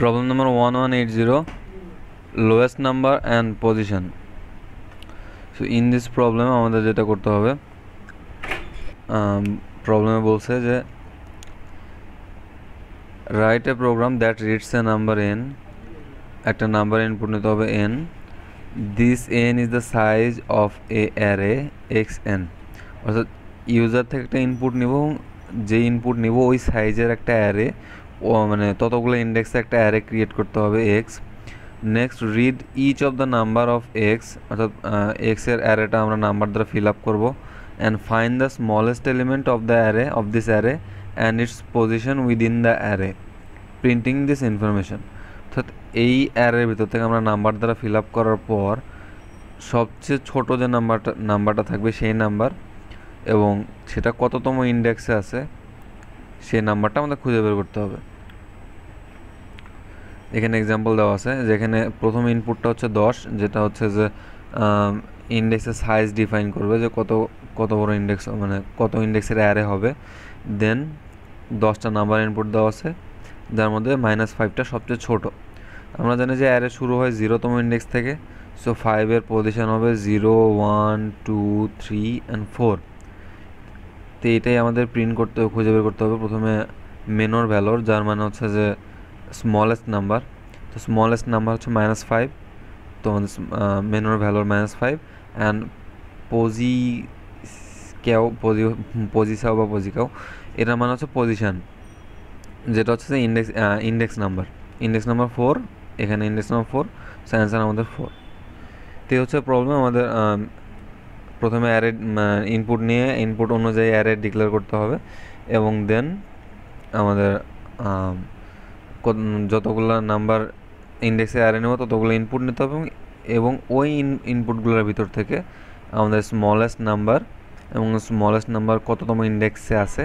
Problem number 1180 lowest number and position. So, in this problem, আমাদের যেটা করতে হবে প্রবলেমে বলছে যে write a program that reads a number N একটা নাম্বার ইনপুট নিতে হবে N this N is the size of a array X N অর্থাৎ ইউজার থেকে একটা ইনপুট নিব যে ইনপুট নিব, ওই সাইজের একটা অ্যারে মানে ততগুলো ইন্ডেক্সে একটা অ্যারে ক্রিয়েট করতে হবে X next read each of the number of X অর্থাৎ এক্সের অ্যারেটা আমরা নাম্বার দ্বারা ফিল আপ করব। And find the smallest element of the array of this array and its position within the array printing this information অর্থাৎ, এই অ্যারের ভিতর থেকে আমরা নাম্বার দ্বারা ফিল আপ করার পর, সবচেয়ে ছোট যে নাম্বারটা নাম্বারটা থাকবে সেই নাম্বার এবং সেটা কততম ইন্ডেক্সে আছে, সেই নাম্বারটা আমাদের খুঁজে বের করতে হবে। এখানে এক্সাম্পল দেওয়া আছে যেখানে প্রথম ইনপুটটা হচ্ছে দশ, যেটা হচ্ছে যে ইন্ডেক্সের সাইজ ডিফাইন করবে যে কত কত বড় ইন্ডেক্স মানে কত ইন্ডেক্সের অ্যারে হবে। দেন দশটা নাম্বার ইনপুট দেওয়া আছে, যার মধ্যে মাইনাস ফাইভটা সবচেয়ে ছোট। আমরা জানি যে অ্যারে শুরু হয় জিরোতম ইন্ডেক্স থেকে সো ফাইভের পজিশন হবে zero one two three and four তো এটাই আমাদের প্রিন্ট করতে, খুঁজে বের করতে হবে প্রথমে মেনর ভ্যালোর যার মানে হচ্ছে যে স্মলেস্ট নাম্বার তো স্মলেস্ট নাম্বার হচ্ছে মাইনাস ফাইভ তো মেনোর ভ্যালোর মাইনাস ফাইভ অ্যান্ড পজি কেও পজি পজিসাও বা পজিকাও এটার মানে হচ্ছে পজিশান যেটা হচ্ছে index index number index number four এখানে index number four so answer আমাদের ফোর তো হচ্ছে প্রবলেম আমাদের প্রথমে অ্যারে ইনপুট নিয়ে ইনপুট অনুযায়ী অ্যারে ডিক্লেয়ার করতে হবে, এবং দেন আমাদের যতগুলো নাম্বার ইন্ডেক্সে অ্যারে নেব, ততগুলো ইনপুট নিতে হবে এবং ওই ইনপুটগুলোর ভিতর থেকে আমাদের স্মলেস্ট নাম্বার এবং স্মলেস্ট নাম্বার কততম ইন্ডেক্সে আছে,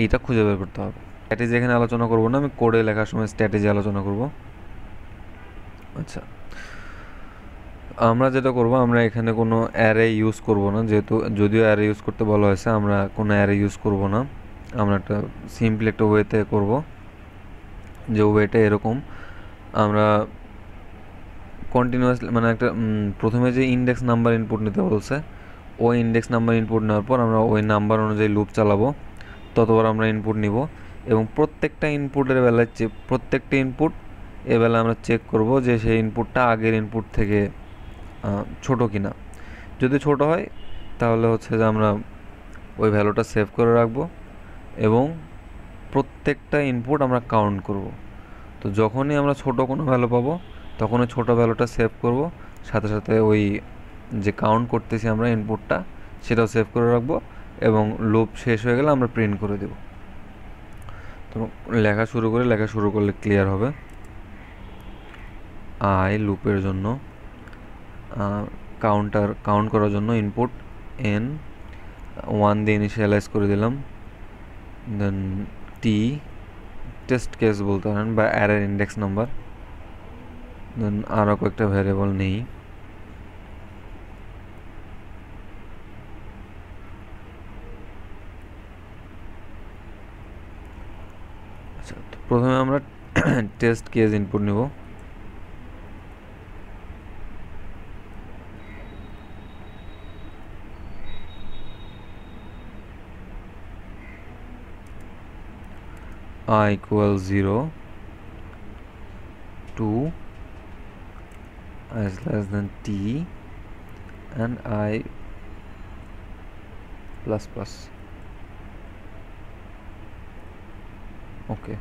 এইটা খুঁজে বের করতে হবে। স্ট্র্যাটেজি এখানে আলোচনা করব না, আমি কোডে লেখার সময় স্ট্র্যাটেজি আলোচনা করব। আচ্ছা। আমরা যেটা করব, আমরা এখানে কোনো অ্যারে ইউজ করব না, যেহেতু যদিও অ্যারে ইউজ করতে বলা হয়েছে, আমরা কোনো অ্যারে ইউজ করব না। আমরা একটা সিম্পল একটা ওয়েতে করব। যে ওয়েটা এরকম, আমরা কন্টিনিউয়াসলি মানে একটা প্রথমে যে ইন্ডেক্স নাম্বার ইনপুট নিতে বলছে, ওই ইন্ডেক্স নাম্বার ইনপুট নেওয়ার পর আমরা ওই নাম্বার অনুযায়ী লুপ চালাবো, ততবার আমরা ইনপুট নিব এবং প্রত্যেকটা ইনপুটের বেলায় চেক প্রত্যেকটা ইনপুট এবেলা আমরা চেক করব যে সেই ইনপুটটা আগের ইনপুট থেকে ছোট কিনা। যদি ছোট হয়, তাহলে হচ্ছে যে আমরা ওই ভ্যালুটা সেভ করে রাখব এবং প্রত্যেকটা ইনপুট আমরা কাউন্ট করব। তো যখনই আমরা ছোট কোনো ভ্যালু পাবো তখন ওই ছোটো ভ্যালুটা সেভ করব। সাথে সাথে ওই যে কাউন্ট করতেছি আমরা ইনপুটটা সেটাও সেভ করে রাখব এবং লুপ শেষ হয়ে গেলে আমরা প্রিন্ট করে দেব। তো লেখা শুরু করে, লেখা শুরু করলে ক্লিয়ার হবে। আই লুপের জন্য কাউন্টার কাউন্ট করার জন্য ইনপুট এন ওয়ান দিয়ে ইনিশিয়ালাইজ করে দিলাম। দেন টি টেস্ট কেস বলতে পারেন বা অ্যারের ইন্ডেক্স নাম্বার দেন আরও কয়েকটা ভ্যারিয়েবল নেই। আচ্ছা প্রথমে আমরা টেস্ট কেস ইনপুট নিব। I equals 0 2 i is less than t and i plus plus. Okay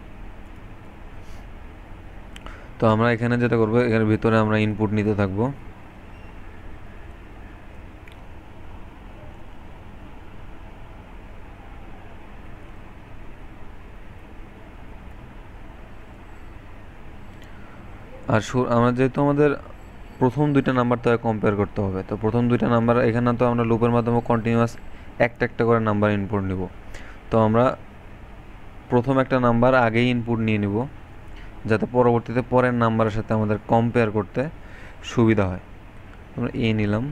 তো আমরা এখানে যেটা করব এখানে ভিতরে আমরা ইনপুট নিতে থাকব। আর আমরা যেহেতু আমাদের প্রথম দুইটা নাম্বার তো কম্পেয়ার করতে হবে, তো প্রথম দুইটা নাম্বার এখানে তো আমরা লুপের মাধ্যমে কন্টিনিউয়াস একটা একটা করে নাম্বার ইনপুট নিব। তো আমরা প্রথম একটা নাম্বার আগেই ইনপুট নিয়ে নিব, যাতে পরবর্তীতে পরের নাম্বারের সাথে আমাদের কম্পেয়ার করতে সুবিধা হয়। আমরা এ নিলাম।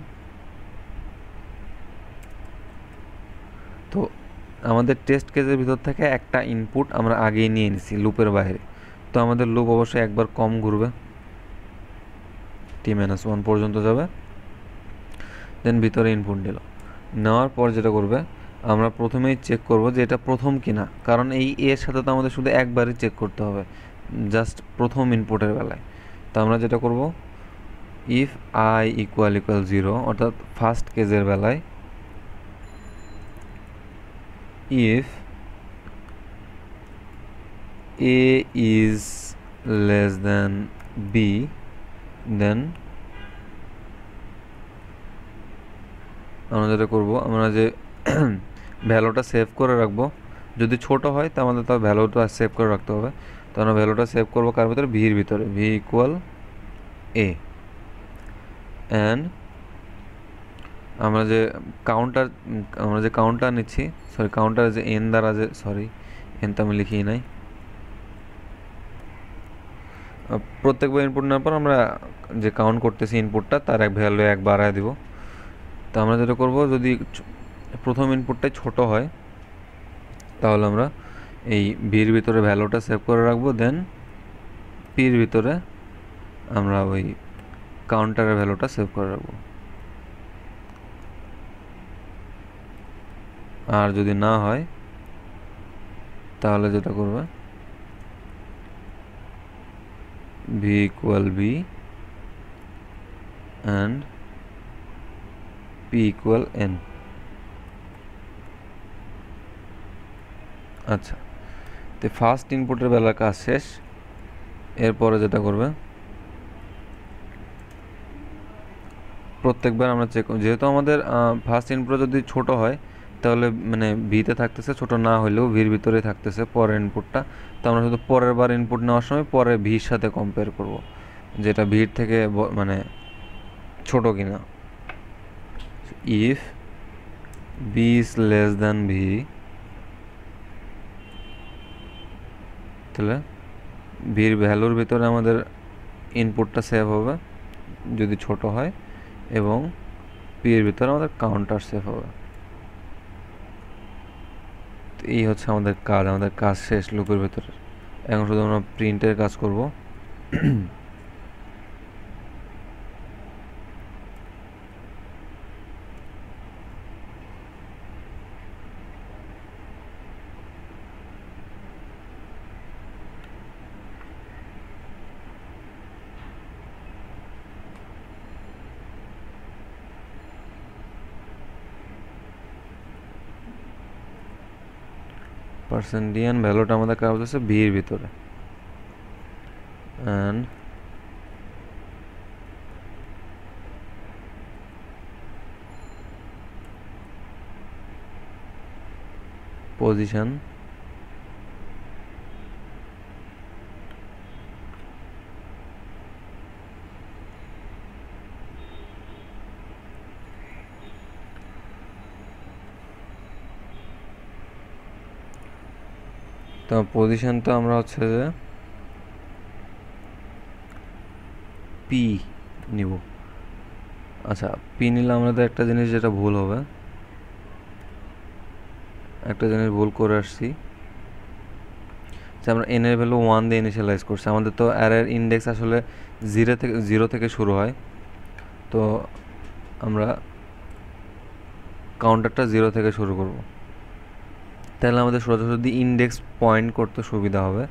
তো আমাদের টেস্ট কেসের ভিতর থেকে একটা ইনপুট আমরা আগেই নিয়ে নিছি লুপের বাইরে। তো তো আমাদের লুপ অবশ্যই একবার কম ঘুরবে। টি মাইনাস ওয়ান পর্যন্ত যাবে দেন ভিতরে ইনপুট দিল। নেওয়ার পর যেটা করবে, আমরা প্রথমেই চেক করব যে এটা প্রথম কিনা, কারণ এই এর সাথে তো আমাদের শুধু একবারই চেক করতে হবে জাস্ট প্রথম ইনপুটের বেলায়। তো আমরা যেটা করব if I equal equal zero অর্থাৎ ফার্স্ট কেজের বেলায় if A is less then B then. আমরা যেটা করব, আমরা যে ভ্যালুটা সেভ করে রাখব, যদি ছোট হয় তো আমাদের তার ভ্যালুটা সেভ করে রাখতে হবে। তো আমরা ভ্যালুটা সেভ করব কার ভিতরে? ভির ভিতরে। ভি ইকুয়াল এ অ্যান্ড আমরা যে কাউন্টার আমরা যে কাউন্টার নিচ্ছি সরি কাউন্টার যে এন দ্বারা যে সরি এন তো আমি লিখিই নাই। প্রত্যেকবার ইনপুট নেওয়ার পর আমরা যে কাউন্ট করতেছি ইনপুটটা তার এক ভ্যালু এক বাড়ায় দিব। তো আমরা যেটা করব, যদি প্রথম ইনপুটটাই ছোট হয়, তাহলে আমরা এই বির ভিতরে ভ্যালুটা সেভ করে রাখব দেন পির ভিতরে আমরা ওই কাউন্টারের ভ্যালুটা সেভ করে রাখব। আর যদি না হয়, তাহলে যেটা করবে v equal b and p equal n. আচ্ছা তো ফার্স্ট ইনপুটের বেলার কাজ শেষ, এরপরে যেটা করবে? প্রত্যেকবার আমরা চেক যেহেতু আমাদের ফার্স্ট ইনপুট যদি ছোট হয় তাহলে মানে ভিতে থাকতেছে, ছোট না হলেও ভির ভিতরে থাকতেছে পরের ইনপুটটা তো আমরা শুধু পরের বার ইনপুট নেওয়ার সময় পরে ভির সাথে কম্পেয়ার করব, যেটা ভির থেকে মানে ছোট কিনা। If B is less than V তাহলে ভির ভ্যালুর ভিতরে আমাদের ইনপুটটা সেভ হবে, যদি ছোট হয়, এবং পি এর ভিতরে আমাদের কাউন্টার সেভ হবে। এই হচ্ছে আমাদের কাজ আমাদের কাজ শেষ, লুকের ভেতরে এখন শুধু আমরা প্রিন্টের কাজ করব। পার্সেন্টিয়ান ভ্যালুটা আমাদের কাজ হচ্ছে ভির ভিতরে। পজিশন তো পজিশন তো আমরা হচ্ছে যে পি নিব। আচ্ছা পি নিলে আমাদের একটা জিনিস যেটা ভুল হবে, একটা জিনিস ভুল করে আসছি। যে আমরা এন এর ভ্যালু ওয়ান দিয়ে ইনিশিয়ালাইজ করছি। আমাদের তো অ্যারের ইন্ডেক্স আসলে জিরো থেকে জিরো থেকে শুরু হয়। তো আমরা কাউন্টারটা জিরো থেকে শুরু করব। তাহলে আমাদের সোজাসুজি ইন্ডেক্স পয়েন্ট করতে সুবিধা হবে।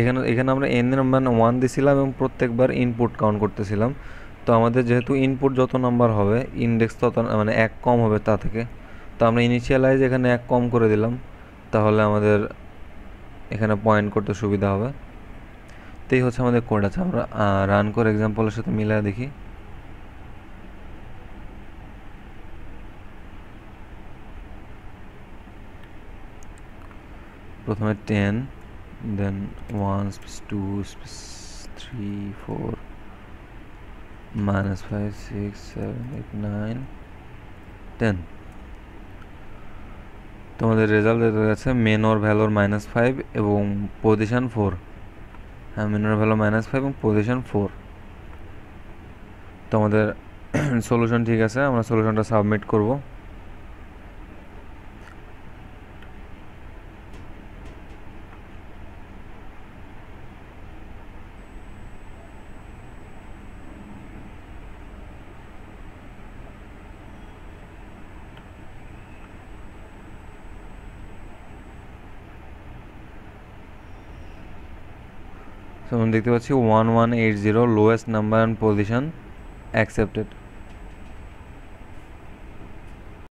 এখানে এখানে আমরা এন নাম্বার ওয়ান দিছিলাম এবং প্রত্যেকবার ইনপুট কাউন্ট করতেছিলাম। তো আমাদের যেহেতু ইনপুট যত নাম্বার হবে ইন্ডেক্স তত মানে এক কম হবে তা থেকে। তো আমরা ইনিশিয়ালাইজ এখানে এক কম করে দিলাম। তাহলে আমাদের এখানে পয়েন্ট করতে সুবিধা হবে। তো এই হচ্ছে আমাদের কোড আছে। আমরা রান করে এক্সাম্পলের সাথে মিলিয়ে দেখি। প্রথমে ten then one space two space three four minus five six seven eight nine ten তোমাদের রেজাল্ট দেখা যাচ্ছে মেনর ভ্যালোর মাইনাস ফাইভ এবং পজিশন ফোর হ্যাঁ মেনর ভ্যালু মাইনাস ফাইভ এবং পজিশন ফোর তোমাদের সলিউশন ঠিক আছে, আমরা সলিউশনটা সাবমিট করব। সো আমরা দেখতে পাচ্ছি one one eight zero lowest number and position accepted